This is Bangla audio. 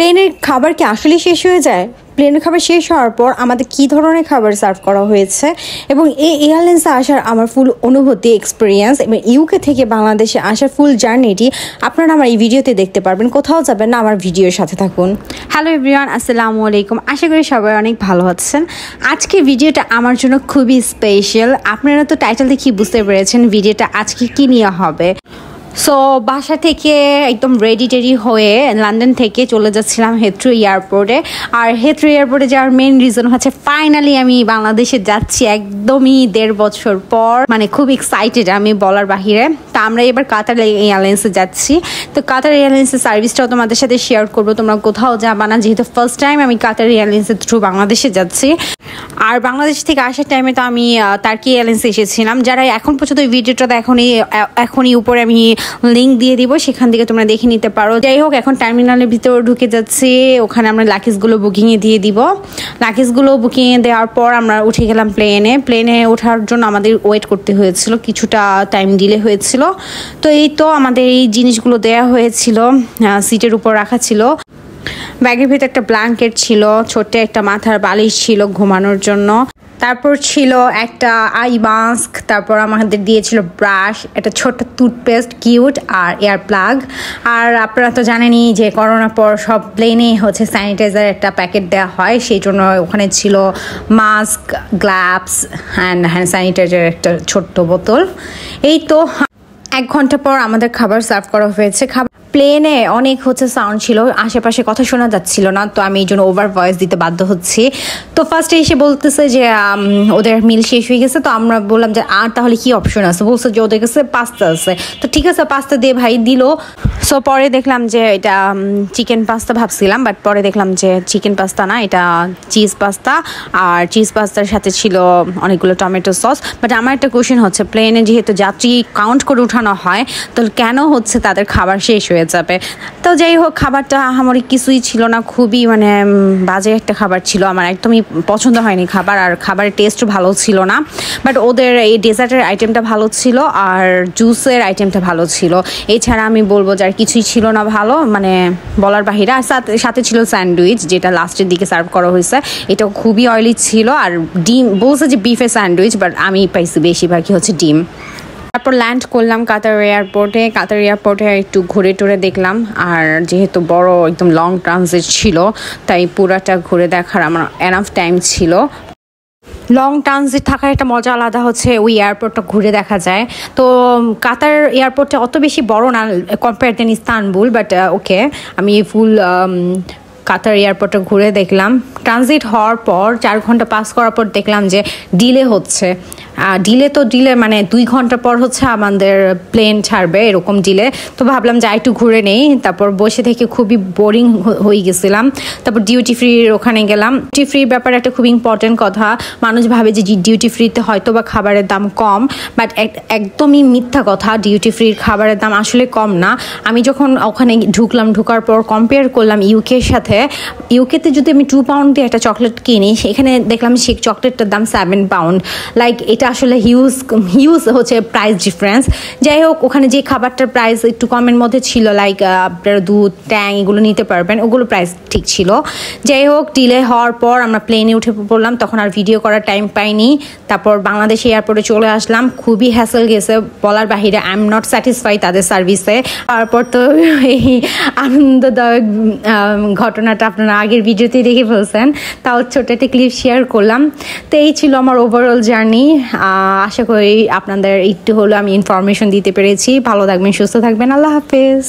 প্লেনের খাবার কি আসলে শেষ হয়ে যায়? প্লেনের খাবার শেষ হওয়ার পর আমাদের কি ধরনের খাবার সার্ভ করা হয়েছে? এবং এই এয়ারলাইন্সে আসার আমার ফুল অনুভূতি এক্সপিরিয়েন্স এবং ইউকে থেকে বাংলাদেশে আসার ফুল জার্নিটি আপনারা আমার এই ভিডিওতে দেখতে পারবেন। কোথাও যাবেন না, আমার ভিডিওর সাথে থাকুন। হ্যালো এভরিওয়ান আসসালামু আলাইকুম। আশা করি সবাই অনেক ভালো আছেন। আজকে ভিডিওটা আমার জন্য খুবই স্পেশাল আপনারা তো টাইটেল দেখি বুঝতে পেরেছেন ভিডিওটা আজকে কী নিয়ে হবে। সো বাসা থেকে একদম রেডি টেডি হয়ে লন্ডন থেকে চলে যাচ্ছিলাম হেথ্রু এয়ারপোর্টে আর হেথ্রু এয়ারপোর্টে যাওয়ার মেন রিজন হচ্ছে ফাইনালি আমি বাংলাদেশে যাচ্ছি একদমই দেড় বছর পর। মানে খুব এক্সাইটেড আমি বলার বাহিরে। তা আমরা এবার কাতার এয়ারলাইন্সে যাচ্ছি। তো কাতার এয়ারলাইন্সের সার্ভিসটাও তোমাদের সাথে শেয়ার করব। তোমরা কোথাও যাবা না, যেহেতু ফার্স্ট টাইম আমি কাতার এয়ারলাইন্সের থ্রু বাংলাদেশে যাচ্ছি। আর বাংলাদেশ থেকে আসার টাইমে তো আমি তার্কি এয়ারলাইন্সে এসেছিলাম। যারা এখন পর্যন্ত ওই ভিডিওটা এখনই এখনই উপরে আমি লিঙ্ক দিয়ে দিব। সেখান থেকে তোমরা দেখে নিতে পারো। যাই হোক, এখন টার্মিনালের ভিতরে ঢুকে যাচ্ছে। ওখানে আমরা লাকিসগুলো বুকিংয়ে দিয়ে দিব। লাকিসগুলো বুকিংয়ে দেওয়ার পর আমরা উঠে গেলাম প্লেনে প্লেনে ওঠার জন্য আমাদের ওয়েট করতে হয়েছিল, কিছুটা টাইম ডিলে হয়েছিল। তো এই তো আমাদের এই জিনিসগুলো দেয়া হয়েছিল সিটের উপর রাখা ছিল। ব্যাগের ভিতরে একটা ব্ল্যাঙ্কেট ছিল, ছোট্ট একটা মাথার বালিশ ছিল ঘুমানোর জন্য। তারপর ছিল একটা আই মাস্ক, তারপর আমাদের দিয়েছিল ব্রাশ, একটা ছোট্ট টুথপেস্ট, কিউট আর এয়ার প্লাগ। আর আপনারা তো জানেনই যে করোনার পর সব প্লেনেই হচ্ছে স্যানিটাইজার একটা প্যাকেট দেওয়া হয়, সেই জন্য ওখানে ছিল mask, gloves hand hand sanitizer একটা ছোট্ট বোতল। এই তো এক ঘণ্টা পর আমাদের খাবার সার্ভ করা হয়েছে। খাবার প্লেনে অনেক হচ্ছে সাউন্ড ছিল, আশেপাশে কথা শোনা যাচ্ছিল না, তো আমি এই জন্য ওভার ভয়েস দিতে বাধ্য হচ্ছি। তো ফার্স্টে এসে বলতেছে যে ওদের মিল শেষ হয়ে গেছে, তো আমরা বললাম যে, আর তাহলে কি অপশন আছে? বলছে যে, ওদের কাছে পাস্তা আছে। তো ঠিক আছে পাস্তা দিয়ে ভাই দিল। সো পরে দেখলাম যে এটা চিকেন পাস্তা ভাবছিলাম বাট পরে দেখলাম যে চিকেন পাস্তা না, এটা চিজ পাস্তা আর চিজ পাস্তার সাথে ছিল অনেকগুলো টমেটো সস বাট আমার একটা কোয়েশ্চেন হচ্ছে প্লেনে যেহেতু যাত্রী কাউন্ট করে উঠানো হয়, তো কেন হচ্ছে তাদের খাবার শেষ হয়ে যাবে? তো যাই হোক, খাবারটা আমার কিছুই ছিল না, খুবই মানে বাজে একটা খাবার ছিল। আমার একদমই পছন্দ হয়নি খাবার, আর খাবারের টেস্ট ভালো ছিল না। বাট ওদের এই ডেজার্টের আইটেমটা ভালো ছিল, আর জুসের আইটেমটা ভালো ছিল। এছাড়া আমি বলব যে আর কিছুই ছিল না ভালো মানে বলার বাহিরে। আর সাথে সাথে ছিল স্যান্ডউইচ, যেটা লাস্টের দিকে সার্ভ করা হয়েছে। এটাও খুবই অয়েলি ছিল, আর ডিম, বলছে যে বিফের স্যান্ডউইচ বাট আমি পাইছি বেশিরভাগই হচ্ছে ডিম। তারপর ল্যান্ড করলাম কাতার এয়ারপোর্টে কাতার এয়ারপোর্টে একটু ঘুরে টুরে দেখলাম। আর যেহেতু বড় একদম লং ট্রানজিট ছিল, তাই পুরাটা ঘুরে দেখার আমার এনাফ টাইম ছিল। লং ট্রানজিট থাকার একটা মজা আলাদা হচ্ছে ওই এয়ারপোর্টটা ঘুরে দেখা যায়। তো কাতার এয়ারপোর্টটা অত বেশি বড় না compare then Istanbul but okay আমি ফুল কাতার এয়ারপোর্টে ঘুরে দেখলাম। ট্রানজিট হওয়ার পর চার ঘণ্টা পাস করার পর দেখলাম যে ডিলে হচ্ছে। ডিলে তো ডিলে মানে দুই ঘণ্টা পর হচ্ছে আমাদের প্লেন ছাড়বে এরকম ডিলে তো ভাবলাম যে একটু ঘুরে নেই। তারপর বসে থেকে খুবই বোরিং হয়ে গেছিলাম। তারপর ডিউটি ফ্রির ওখানে গেলাম। ডিউটি ফ্রির ব্যাপারে একটা খুব ইম্পর্টেন্ট কথা। মানুষ ভাবে যে ডিউটি ফ্রিতে হয়তো বা খাবারের দাম কম বাট একদমই মিথ্যা কথা। ডিউটি ফ্রির খাবারের দাম আসলে কম না। আমি যখন ওখানে ঢুকলাম, ঢুকার পর কম্পেয়ার করলাম ইউকের সাথে। ইউকেতে যদি আমি টু পাউন্ড দিয়ে একটা চকলেট কিনি, সেখানে দেখলাম সেই চকলেটটার দাম সেভেন পাউন্ড লাইক এটা আসলে হিউজ হিউজ হচ্ছে প্রাইস ডিফারেন্স যাই হোক, ওখানে যে খাবারটার প্রাইস একটু কমের মধ্যে ছিল লাইক আপনারা দুধ, ট্যাং এগুলো নিতে পারবেন, ওগুলো প্রাইস ঠিক ছিল। যাই হোক ডিলে হওয়ার পর আমরা প্লেনে উঠে পড়লাম, তখন আর ভিডিও করার টাইম পাইনি। তারপর বাংলাদেশ এয়ারপোর্টে চলে আসলাম, খুবই হ্যাসেল গেছে, বলার বাহিরে আই এম নট স্যাটিসফাই তাদের সার্ভিসে তারপর তো এই আনন্দদায়ক ঘটনাটা আপনারা আগের ভিডিওতেই দেখে ফেলছেন। তাও ছোট একটা ক্লিপ শেয়ার করলাম। তো এই ছিল আমার ওভারঅল জার্নি আশা করি আপনাদের একটু হলো আমি ইনফরমেশন দিতে পেরেছি। ভালো থাকবেন, সুস্থ থাকবেন। আল্লাহ হাফেজ।